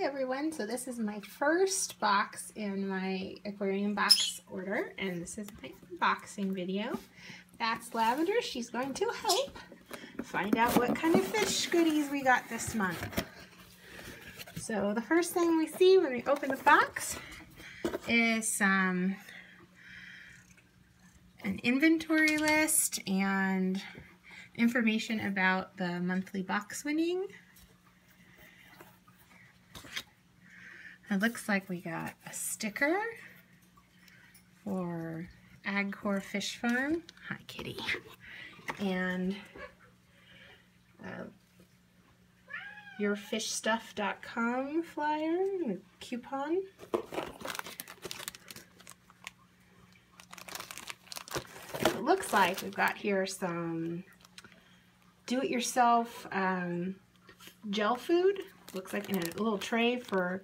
everyone. So this is my first box in my aquarium box order and this is my unboxing video. That's Lavender. She's going to help find out what kind of fish goodies we got this month. So the first thing we see when we open the box is some an inventory list and information about the monthly box winning. It looks like we got a sticker for Agcor Fish Farm. Hi, kitty. And uh, yourfishstuff.com flyer, coupon. It looks like we've got here some do-it-yourself um, gel food. Looks like in a little tray for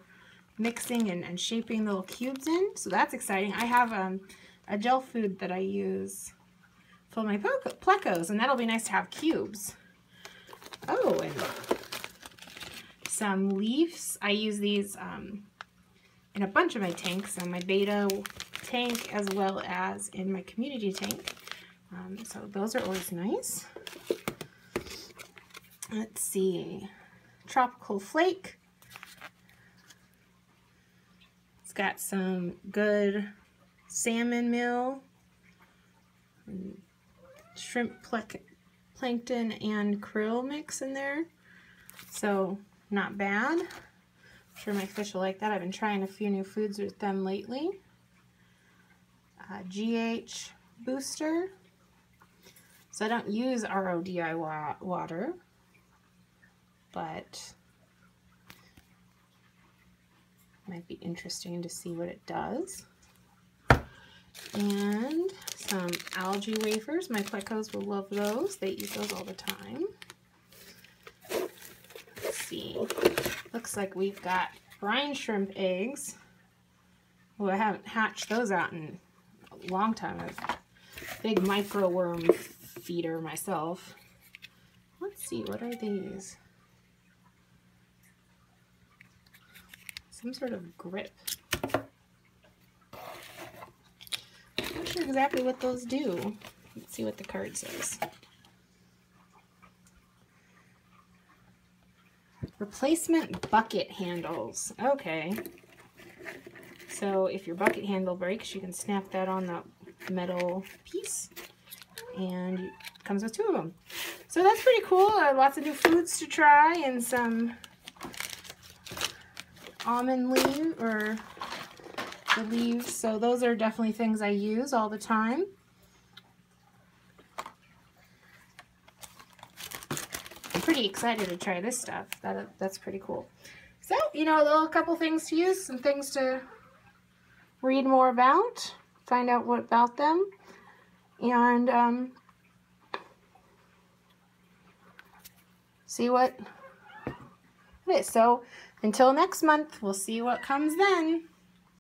mixing and, and shaping little cubes in. So that's exciting. I have um, a gel food that I use for my plecos, and that'll be nice to have cubes. Oh, and some leaves. I use these um, in a bunch of my tanks, in my betta tank as well as in my community tank. Um, so those are always nice. Let's see. Tropical Flake got some good salmon meal, shrimp plankton and krill mix in there. So not bad. I'm sure my fish will like that. I've been trying a few new foods with them lately. Uh, GH booster. So I don't use RODI water, but might be interesting to see what it does. And some algae wafers. My plecos will love those. They eat those all the time. Let's see. Looks like we've got brine shrimp eggs. Well, I haven't hatched those out in a long time. I'm a big micro worm feeder myself. Let's see, what are these? Some sort of grip. I'm Not sure exactly what those do. Let's see what the card says. Replacement bucket handles. Okay. So if your bucket handle breaks, you can snap that on the metal piece. And it comes with two of them. So that's pretty cool. Uh, lots of new foods to try and some almond leaf or the leaves. So those are definitely things I use all the time. I'm pretty excited to try this stuff. That, that's pretty cool. So, you know, a little couple things to use, some things to read more about, find out what about them, and um, see what is. So until next month, we'll see what comes then.